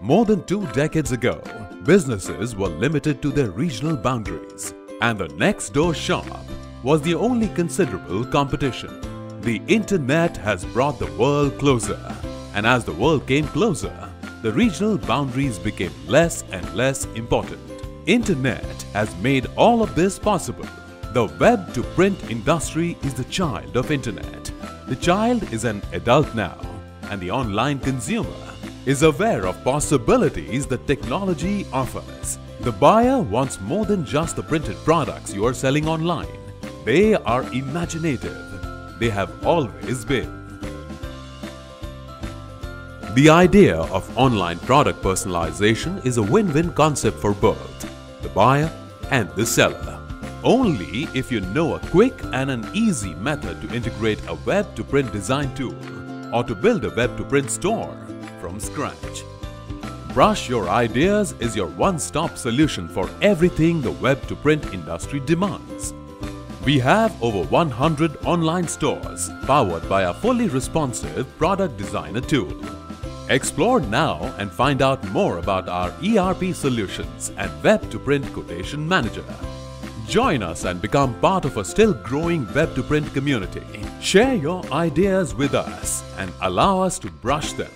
More than two decades ago, businesses were limited to their regional boundaries, and the next door shop was the only considerable competition. The internet has brought the world closer, and as the world came closer, the regional boundaries became less and less important. Internet has made all of this possible. The web to print industry is the child of internet. The child is an adult now, and the online consumer is aware of possibilities that technology offers. The buyer wants more than just the printed products you are selling online. They are imaginative. They have always been. The idea of online product personalization is a win-win concept for both the buyer and the seller. Only if you know a quick and an easy method to integrate a web to print design tool or to build a web to print store from scratch. Brush Your Ideas is your one-stop solution for everything the web to print industry demands. We have over 100 online stores powered by a fully responsive product designer tool. Explore now and find out more about our ERP solutions and web to print quotation manager. Join us and become part of a still growing web to print community. Share your ideas with us and allow us to brush them